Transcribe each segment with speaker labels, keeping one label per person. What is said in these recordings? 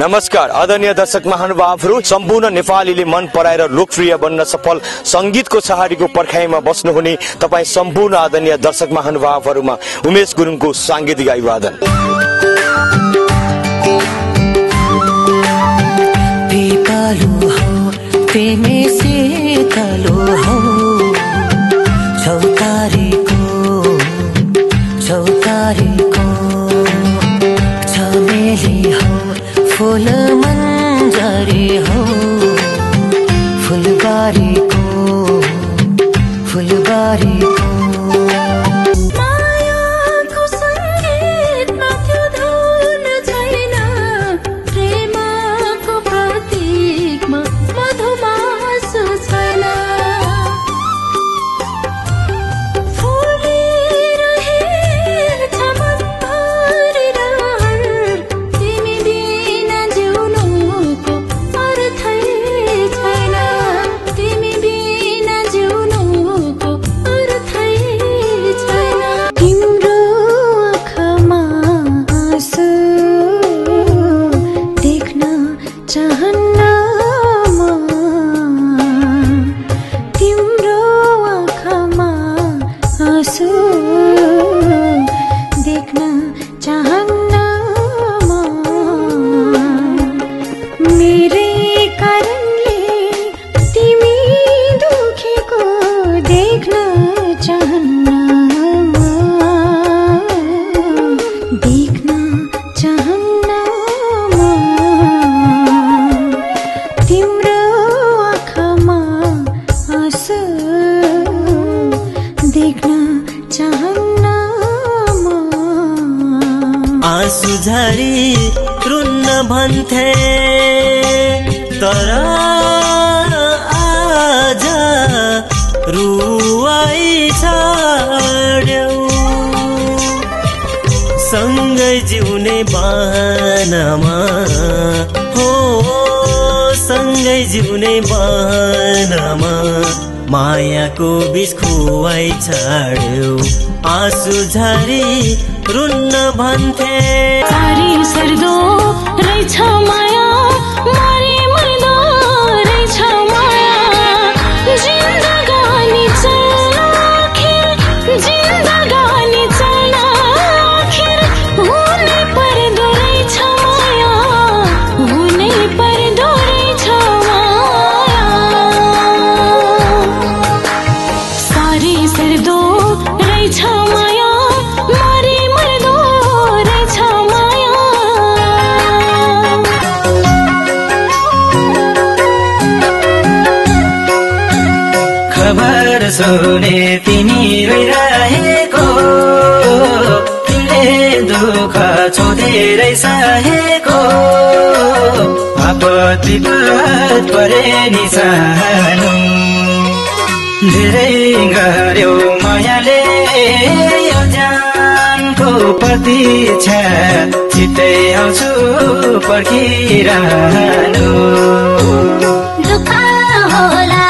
Speaker 1: नमस्कार। आदरणीय दर्शक महानुभावहरू सम्पूर्ण नेपालीले मन पराएर लोकप्रिय बन्न सफल सङ्गीतको सहारीको पर्खाइमा बस्नुहुने तपाईँ सम्पूर्ण आदरणीय दर्शक महानुभावहरूमा उमेश गुरुङको साङ्गीतिक अभिवादन।
Speaker 2: चौतारीको चौतारीको। खोल मंजरे हो फुलबारी को फुलबारी को बहानामा हो सँगै जिउने बहानामा। मायाको बिस खुवाइ छाड्यो। आँसु झरी रुन्न भन्थे।
Speaker 3: सर्दो रहेछ
Speaker 4: सोने तिमी रोइरहेको तिमीले दुःख छोडेरै सहेको आपत्ति बात परे नि सानो। धेरै गर्यो मायाले जानको पति छ छिटै आउँछु पर्खिरहनु।
Speaker 3: दुःख होला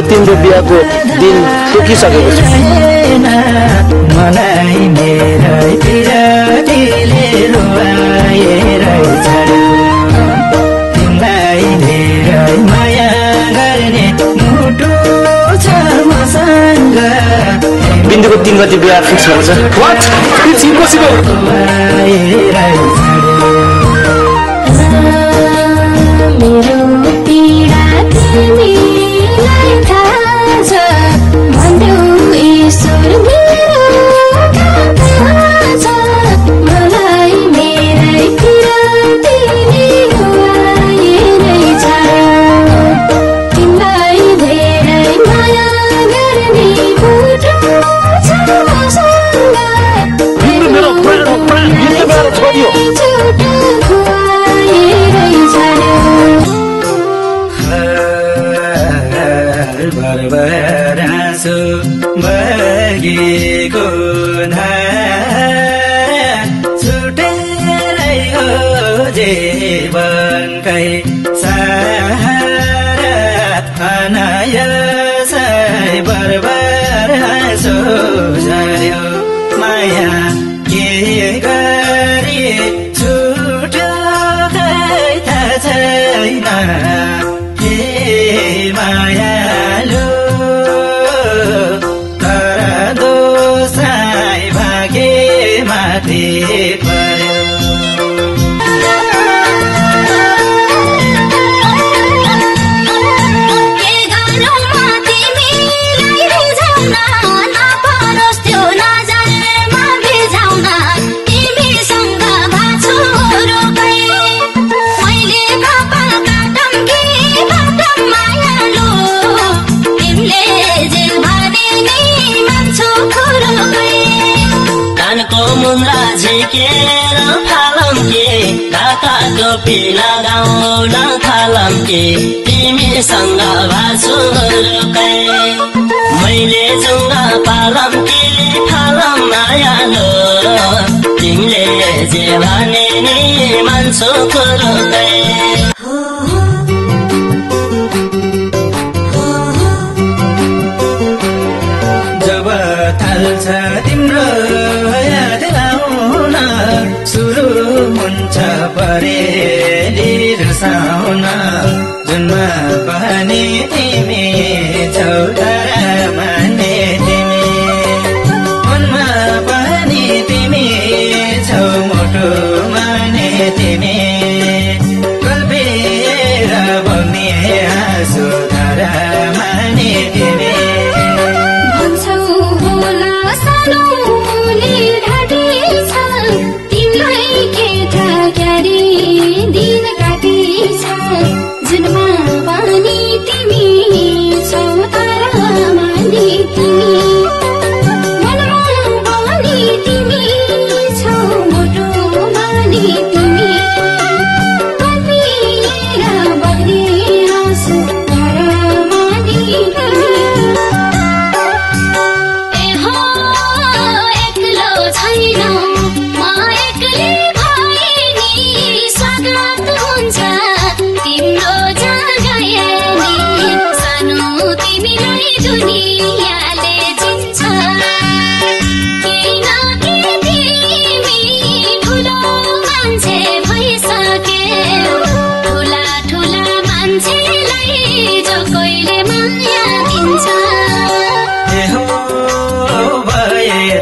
Speaker 4: यो तिम्रो बिहाको दिन तोकिसकेको छु। बिन्दुको तिन गति बिहा फिक्स भएको छ।
Speaker 5: मुन्द्रा झिकेर थालम्के ढाकाको पिला गाउन थालम्के तिमीसँग भाषु मैले जुङ्गा पालम के थालम नयाँलो तिमीले जे भने नि मान्छु कुरोकै
Speaker 3: जब थाल्छ तिम्रो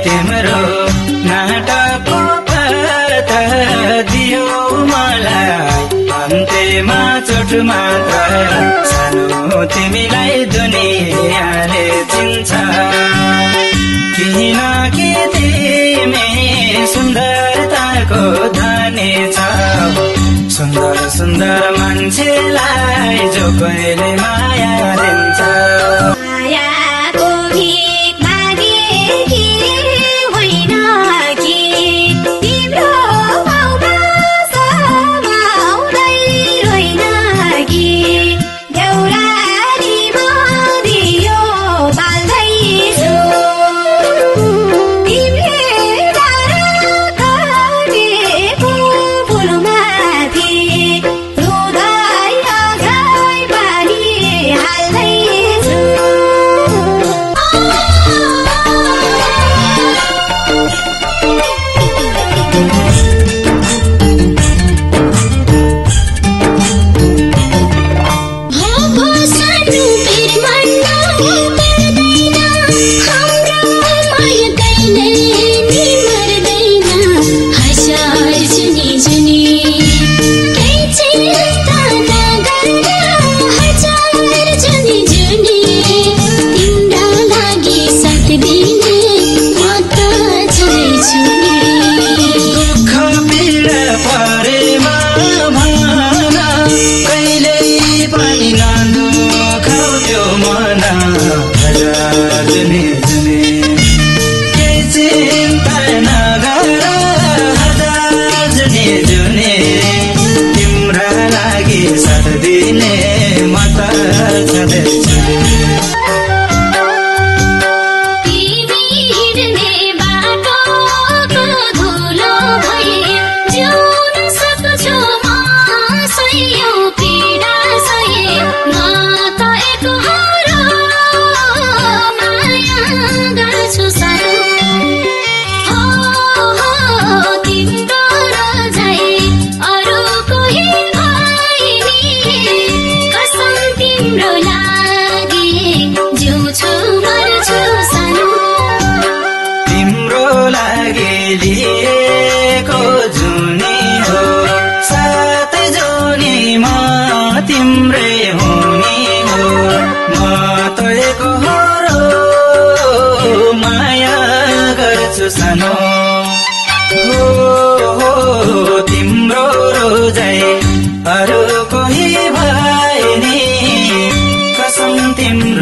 Speaker 6: तिम्रो
Speaker 3: नाटकको दियो मलाई। अन्त्यमा चोट मात्र। सानो तिमीलाई दुनियाँले चिन्छ। किनकि तिमी सुन्दरताको धनी छ। सुन्दर सुन्दर मान्छेलाई जो कहिले माया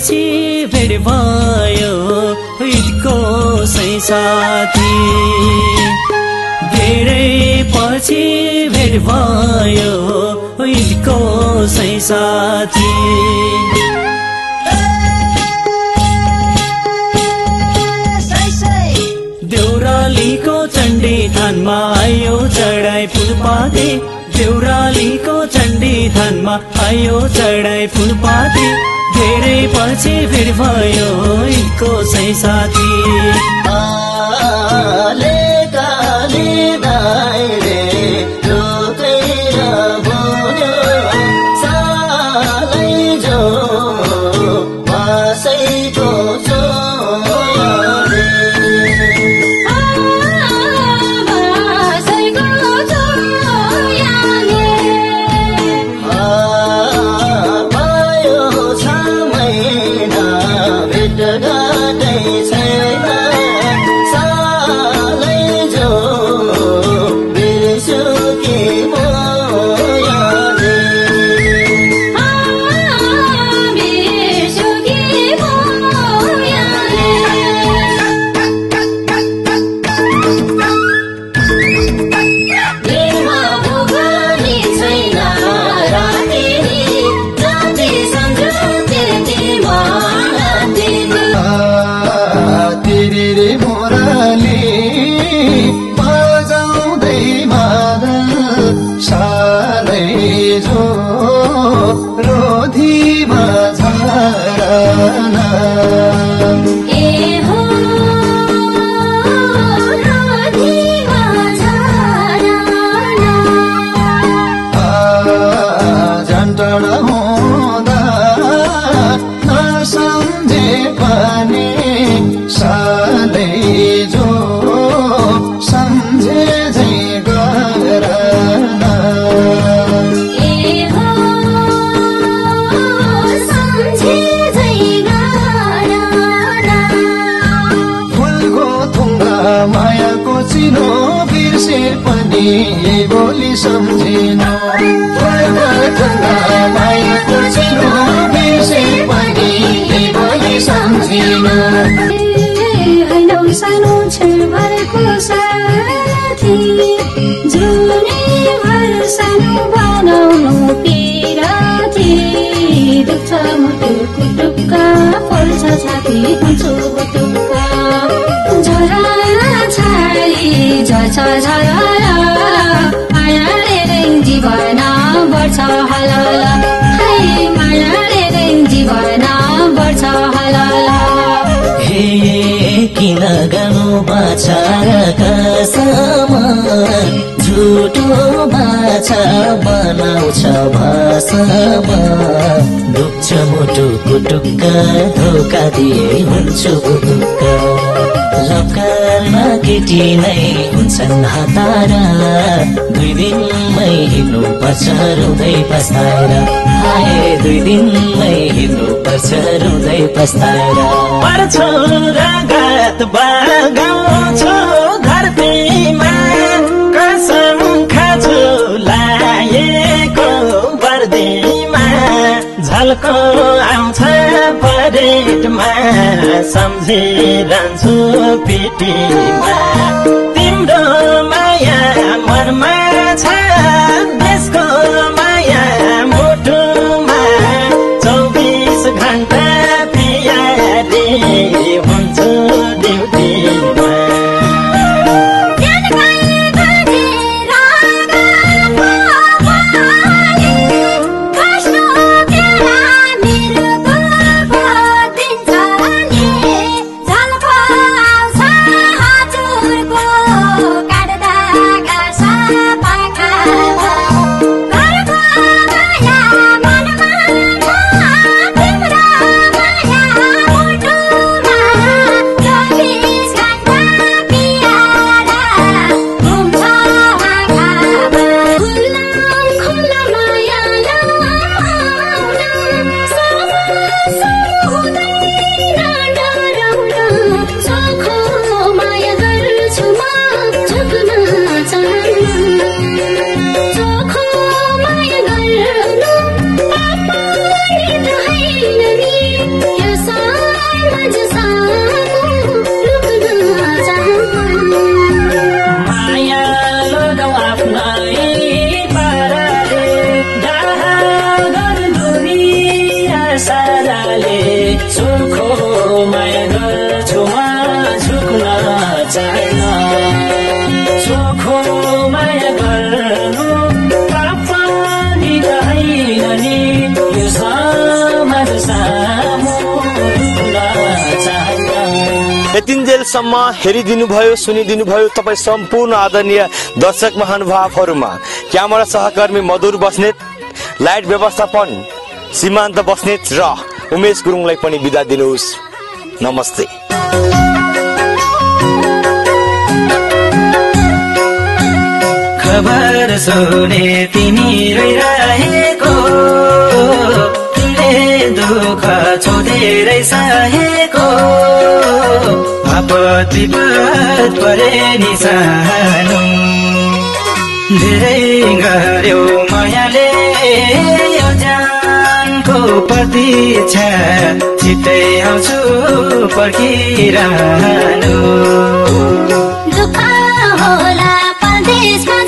Speaker 7: पछि भेट भयो हितको सै साथी। धेरै पछि भेट भयो हितको सै साथी। देउरालीको चण्डी थानमा आयो चढाइ फुलपाती। देउरालीको चण्डी धनमा आयो चढाइ फुलपाती। धेरै पछि भिड भयो यिनको चाहिँ साथी।
Speaker 3: साथी हुन्छु झरा मायाले जीवन बढ्छ हलल हे
Speaker 2: बाछा कसम झुटो बाछा बनाउँछ भाषामा। दुख्छ मुटु कुटुक्क धोका दिए हुन्छु लकरमा केटी नै हुन्छन् हतारा। दुई दिनमै हिँड्नु पर्छ रुँदै पस्ताएर। आए दुई दिनमै हिँड्नु पर्छ रुँदै पस्ताएर।
Speaker 3: पर्छौ परेडमा सम्झिरहन्छु पिटीमा। तिम्रो
Speaker 1: यतिन्जेलसम्म हेरिदिनु भयो सुनिदिनु भयो तपाईँ सम्पूर्ण आदरणीय दर्शक महानुभावहरूमा। क्यामेरा सहकर्मी मधुर बस्नेत लाइट व्यवस्थापन सीमान्त बस्नेत र उमेश गुरुङलाई पनि बिदा दिनुहोस्। नमस्ते।
Speaker 4: खबर सुने तिमी रोइरहेको दुःख छोडेरै सहेको। आपत्ति पद परे नि सानो धेरै गर्यो मायाले जानको प्रतीक्षा। छिट्टै आउँछु पर्खिरहनु।
Speaker 8: दुःख होला परदेशमा